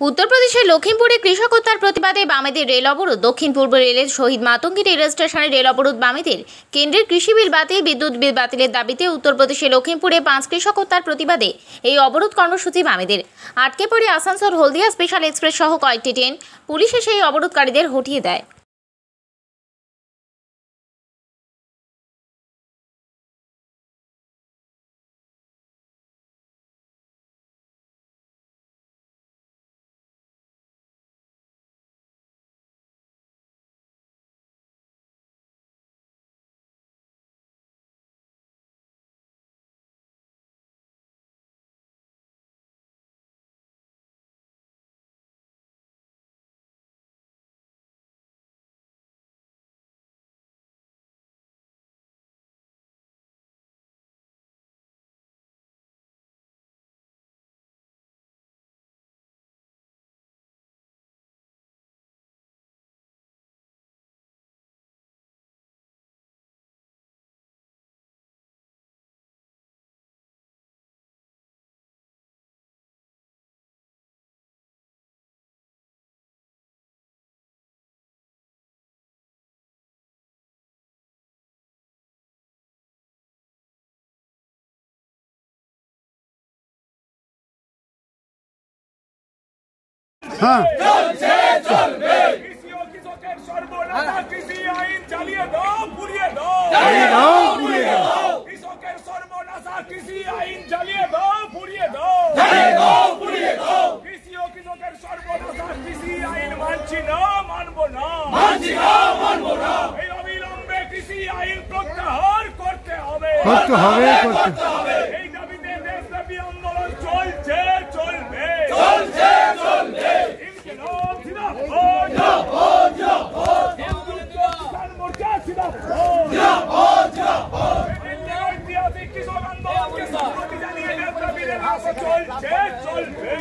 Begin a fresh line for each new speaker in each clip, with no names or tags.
উত্তরপ্রদেশের লখিমপুরে কৃষক হত্যার প্রতিবাদে বামেদের রেল অবরোধ। দক্ষিণ পূর্ব রেলের শহীদ মাতঙ্গী রেল স্টেশনে রেল অবরোধ বামেদের। কেন্দ্রের কৃষি বিল বাতিল, বিদ্যুৎ বিল বাতিলের দাবিতে উত্তরপ্রদেশের লখিমপুরে পাঁচ কৃষক হত্যার প্রতিবাদে এই অবরোধ কর্মসূচি বামেদের। আটকে পড়ে আসানসোল হলদিয়া স্পেশাল এক্সপ্রেস সহ কয়েকটি ট্রেন। পুলিশ এসে এই অবরোধকারীদের হটিয়ে দেয়।
হ্যাঁ
কৃষি ও কৃষকের সর্বনাশা কৃষি আইন চালিয়ে দাও পুড়িয়ে দাও
দাও পুড়িয়ে দাও
কৃষকের সর্বনাশা কৃষি আইন চালিয়ে দাও পুড়িয়ে দাও কৃষি ও কৃষকের সর্বনাশা কৃষি আইন মানছি না মানবো না এই অবিলম্বে কৃষি আইন প্রত্যাহার করতে হবে
করতে হবে করতে
এই দাবিতে দেশব্যাপী আন্দোলন চলছে চলবে ইনকিলাব জিন্দাবাদ। হিন্দুত্ব কিষাণ মোর্চা জিন্দাবাদ। এই ঐতিহাসিক কৃষক আন্দোলনকে সম্মতি জানিয়ে দেশব্যাপী রাজপথ চলছে চলবে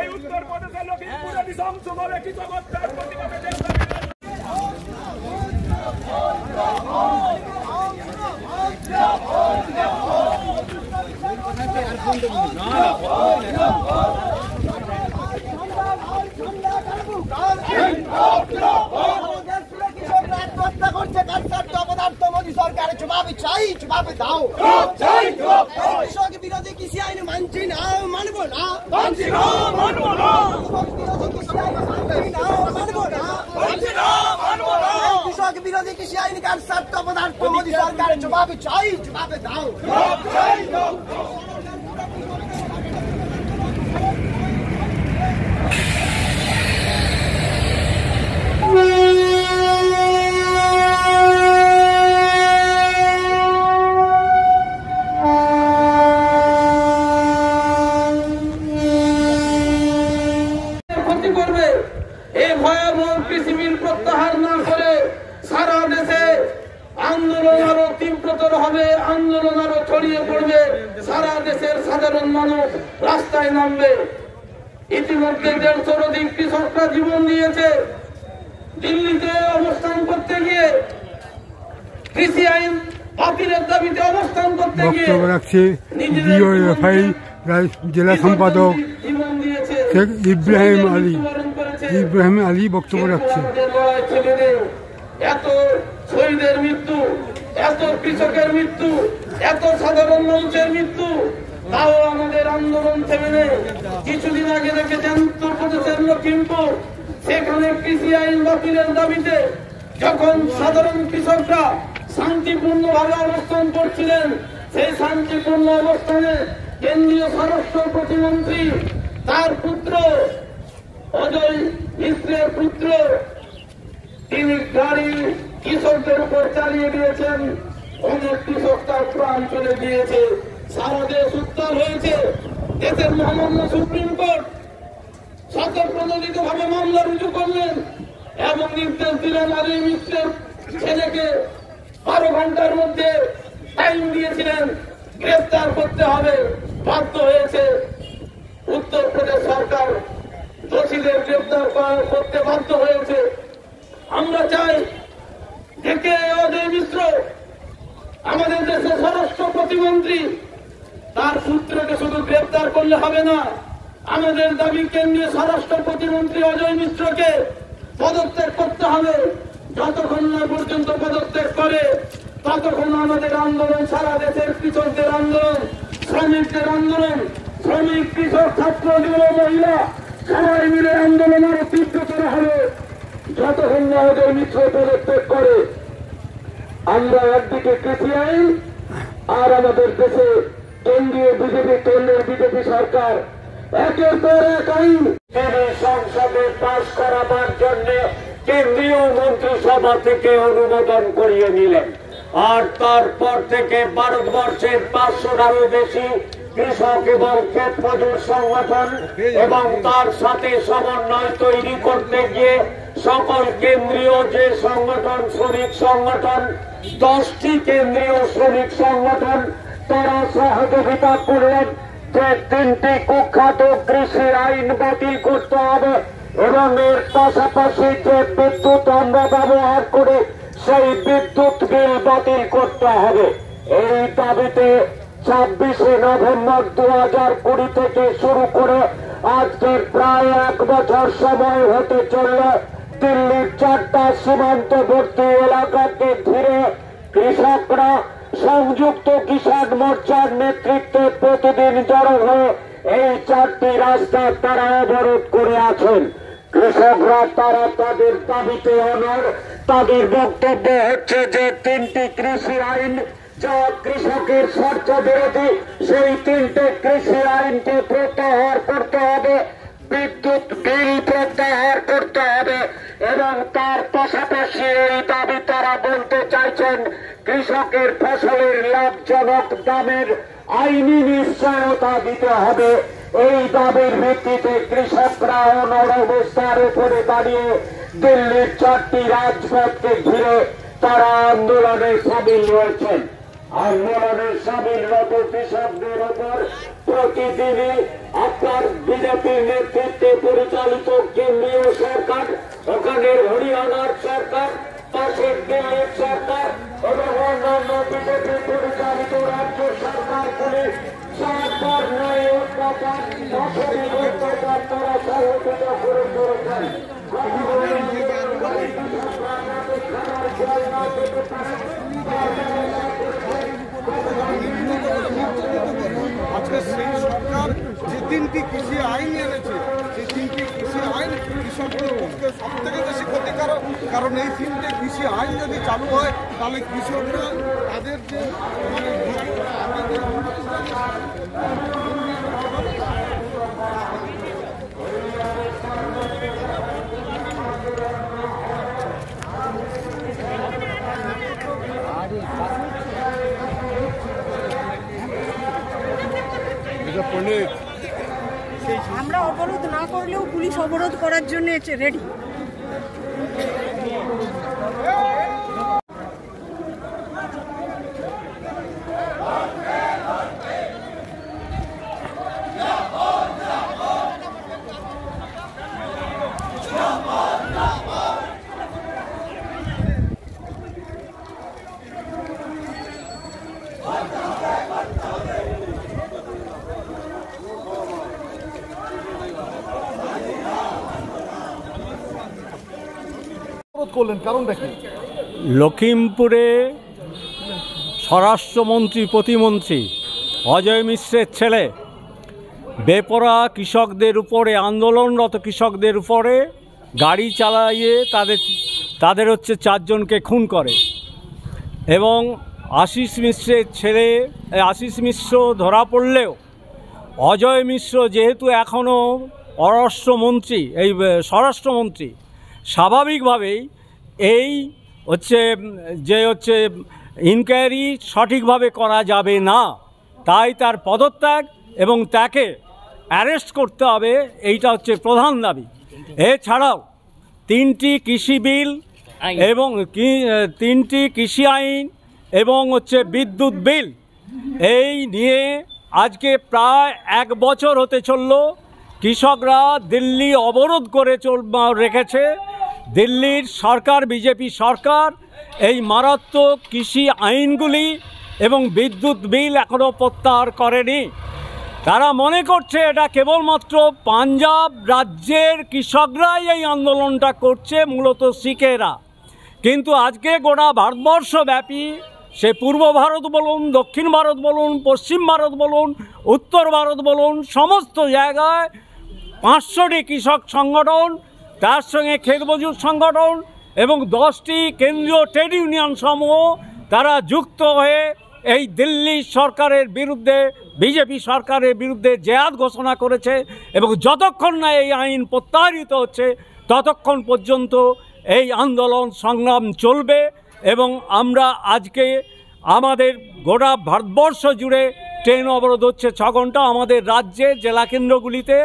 এই উত্তরপ্রদেশের লখিমপুরে নৃশংসভাবে কৃষক হত্যার প্রতিবাদে দেশব্যাপী
সরকার জবাবে চাই জবাবে দাও কৃষক বিরোধী কৃষি আইন মানছি না মানবো না
মানছি না, মানবো না।
কৃষক বিরোধী কৃষি আইন কার সত্য পদার্থ মোদী সরকার জবাবে চাই দাও
ক্ষতি করবে এই ভয়াবহ পৃথিবীর প্রত্যাহার না করে সারা দেশে আন্দোলন আরও তীব্রতর হবে আন্দোলন আরও ছড়িয়ে পড়বে সারা দেশের সাধারণ মানুষ রাস্তায় নামবে ইতিমধ্যে দেড়শোর অধিক কৃষকরা জীবন দিয়েছে। দিল্লিতে অবস্থান করতে গিয়ে কৃষি আইন বাতিলের দাবিতে অবস্থান করতে গিয়ে
ডিওএফআই জেলা সম্পাদক শেখ ইব্রাহিম আলী। ইব্রাহিম আলী বক্তব্য রাখছে।
এত শহীদের মৃত্যু এত কৃষকের মৃত্যু এত সাধারণ মানুষের মৃত্যু তাও আমাদের আন্দোলন থেমে কিছুদিন আগে দেখেছেন উত্তরপ্রদেশের লক্ষ্মীমপুর সেখানে কৃষি আইন বাতিলের দাবিতে যখন সাধারণ কৃষকরা শান্তিপূর্ণ ভাবে অবস্থান করছিলেন, সেই শান্তিপূর্ণ অবস্থানে কেন্দ্রীয় স্বরাষ্ট্র প্রতিমন্ত্রী তার পুত্র, অজয় মিশ্রের পুত্র, তিনি গাড়ি কৃষকদের উপর চালিয়ে দিয়েছেন। অনেক কৃষক তার প্রাণ চলে দিয়েছে। সারা দেশ উত্তাল হয়েছে। দেশের মহামান্য সুপ্রিম কোর্ট স্বতঃপ্রণোদিত ভাবে মামলা রুজু করলেন এবং নির্দেশ দিলেন অজয় মিশ্রের ছেলেকে বারো ঘণ্টার মধ্যে টাইম দিয়েছিলেন। গ্রেফতার করতে হবে। বাধ্য হয়েছে উত্তরপ্রদেশ সরকার। দোষীদের গ্রেফতার করতে বাধ্য হয়েছে। আমরা চাই যে কে? অজয় মিশ্র, আমাদের দেশের স্বরাষ্ট্র প্রতিমন্ত্রী তার পুত্রকে শুধু গ্রেফতার করলে হবে না।
আমাদের দাবি কেন্দ্রীয় স্বরাষ্ট্র প্রতিমন্ত্রী অজয় মিশ্রকে পদত্যাগ করতে হবে। যতক্ষণ না পর্যন্ত পদত্যাগ করে, ততক্ষণ আমাদের আন্দোলন, সারা দেশের কৃষকদের আন্দোলন, শ্রমিকদের আন্দোলন, শ্রমিক, কৃষক, ছাত্র, যুব, মহিলা, সবাই মিলে আন্দোলন আরও তীব্র করা হবে। যতক্ষণ না অজয় মিশ্র পদত্যাগ করে, আমরা একদিকে কৃষি আইন আর আমাদের দেশে কেন্দ্রীয় বিজেপি কেন্দ্রের বিজেপি সরকার একের পর এক আইন। সংসদে পাশ করাবার জন্য কেন্দ্রীয় মন্ত্রিসভা থেকে অনুমোদন করিয়ে নিলেন। আর তারপর থেকে ভারতবর্ষের বেশি কৃষক এবং ক্ষেত মজুর সংগঠন এবং তার সাথে সমন্বয় তৈরি করতে গিয়ে সকল কেন্দ্রীয় যে সংগঠন, শ্রমিক সংগঠন, দশটি কেন্দ্রীয় শ্রমিক সংগঠন তারা সহযোগিতা করলেন যে তিনটি কুখ্যাত কৃষি আইন বাতিল করতে হবে এবং এর পাশাপাশি যে বিদ্যুৎ আমরা ব্যবহার করি, সেই বিদ্যুৎ বিল বাতিল করতে হবে। এই দাবিতে ছাব্বিশে নভেম্বর দু হাজার কুড়ি থেকে শুরু করে আজকের প্রায় এক বছর সময় হতে চলল দিল্লির চারটা সীমান্তবর্তী এলাকাকে ঘিরে কৃষকরা সংযুক্ত কিষাণ মোর্চার নেতৃত্বে প্রতিদিন জড়ো হয়ে এই চারটি রাস্তা তারা অবরোধ করে আছেন। কৃষকরা তারা তাদের দাবিতে অনর তাদের বক্তব্য হচ্ছে যে, তিনটি কৃষি আইন, যা কৃষকের স্বার্থ বিরোধী, সেই তিনটে কৃষি আইনকে প্রত্যাহার করতে হবে। বিদ্যুৎ বিল প্রত্যাহার করতে হবে এবং তার পাশাপাশি এই দাবি তারা বলতে চাইছেন, কৃষকের ফসলের লাভজনক দামের আইনি নিশ্চয়তা দিতে হবে। এই দাবির ভিত্তিতে কৃষকরা অনর অবস্থার উপরে দাঁড়িয়ে দিল্লির চারটি রাজপথকে ঘিরে তারা আন্দোলনে সামিল রয়েছেন আন্দোলনের সামিলরত কৃষকদের ওপর প্রতিদিনই আপনার বিজেপির নেতৃত্বে পরিচালিত কেন্দ্রীয় সরকার, ওখানে হরিয়ানার সরকার, পাশের দিল্লির সরকার এবং অন্যান্য বিজেপি পরিচালিত রাজ্য সরকারগুলি সরকার নয় অত্যাচার ফসলি অত্যাচার তারা সংগঠিত করে চলেছেন।
আজকে সেই সরকার যে তিনটি কৃষি আইন এনেছে সেই তিনটি কৃষি আইন কৃষকদের পক্ষে সব থেকে বেশি ক্ষতিকারক। কারণ এই তিনটে কৃষি আইন যদি চালু হয়, তাহলে কৃষকরা তাদের যে মানে তাদের যে
আমরা অবরোধ না করলেও পুলিশ অবরোধ করার জন্য রেডি
করলেন
লখিমপুরে স্বরাষ্ট্রমন্ত্রী, প্রতিমন্ত্রী অজয় মিশ্রের ছেলে, বেপরা কৃষকদের উপরে, আন্দোলনরত কৃষকদের উপরে গাড়ি চালাইয়ে তাদের তাদের হচ্ছে চারজনকে খুন করে। এবং আশিস মিশ্রের ছেলে আশিস মিশ্র ধরা পড়লেও অজয় মিশ্র যেহেতু এখনও পররাষ্ট্রমন্ত্রী, এই স্বরাষ্ট্রমন্ত্রী স্বাভাবিকভাবেই এই হচ্ছে যে হচ্ছে ইনকোয়ারি সঠিকভাবে করা যাবে না তাই তার পদত্যাগ এবং তাকে অ্যারেস্ট করতে হবে এইটা হচ্ছে প্রধান দাবি। এছাড়াও তিনটি কৃষি বিল এবং কি- তিনটি কৃষি আইন এবং হচ্ছে বিদ্যুৎ বিল এই নিয়ে আজকে প্রায় এক বছর হতে চলল। কৃষকরা দিল্লি অবরোধ করে চল রেখেছে। দিল্লির সরকার, বিজেপি সরকার, এই মারাত্মক কৃষি আইনগুলি এবং বিদ্যুৎ বিল এখনও প্রত্যাহার করেনি। তারা মনে করছে এটা কেবলমাত্র পাঞ্জাব রাজ্যের কৃষকরাই এই আন্দোলনটা করছে, মূলত শিখেরা। কিন্তু আজকে গোটা ভারতবর্ষব্যাপী, সে পূর্ব ভারত বলুন, দক্ষিণ ভারত বলুন, পশ্চিম ভারত বলুন, উত্তর ভারত বলুন, সমস্ত জায়গায় পাঁচশোটি কৃষক সংগঠন, তার সঙ্গে ক্ষেত মজুর সংগঠন এবং দশটি কেন্দ্রীয় ট্রেড ইউনিয়ন সমূহ তারা যুক্ত হয়ে এই দিল্লি সরকারের বিরুদ্ধে, বিজেপি সরকারের বিরুদ্ধে জেহাদ ঘোষণা করেছে এবং যতক্ষণ না এই আইন প্রত্যাহারিত হচ্ছে, ততক্ষণ পর্যন্ত এই আন্দোলন সংগ্রাম চলবে এবং আমরা আজকে আমাদের গোটা ভারতবর্ষ জুড়ে ট্রেন অবরোধ হচ্ছে ছ ঘণ্টা আমাদের রাজ্যে, জেলা কেন্দ্রগুলিতে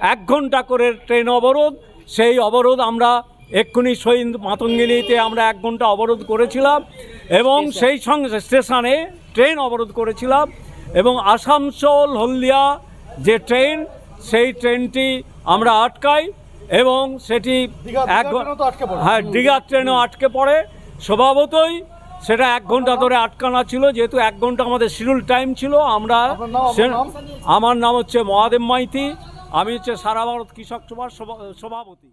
এক ঘণ্টা করে ট্রেন অবরোধ সেই অবরোধ আমরা এক্ষুনি শহীদ মাতঙ্গিলিতে আমরা এক ঘণ্টা অবরোধ করেছিলাম এবং সেই সঙ্গে স্টেশনে ট্রেন অবরোধ করেছিলাম এবং আসানসোল হলদিয়া যে ট্রেন সেই ট্রেনটি আমরা আটকাই এবং সেটি এক হ্যাঁ দীঘার ট্রেনও আটকে পড়ে। স্বভাবতই সেটা এক ঘণ্টা ধরে আটকানো ছিল যেহেতু এক ঘণ্টা আমাদের শিডিউল টাইম ছিল আমরা সে- আমার নাম হচ্ছে মহাদেব মাইতি। আমি হচ্ছে সারা ভারত কৃষক সভার সভা- সভাপতি।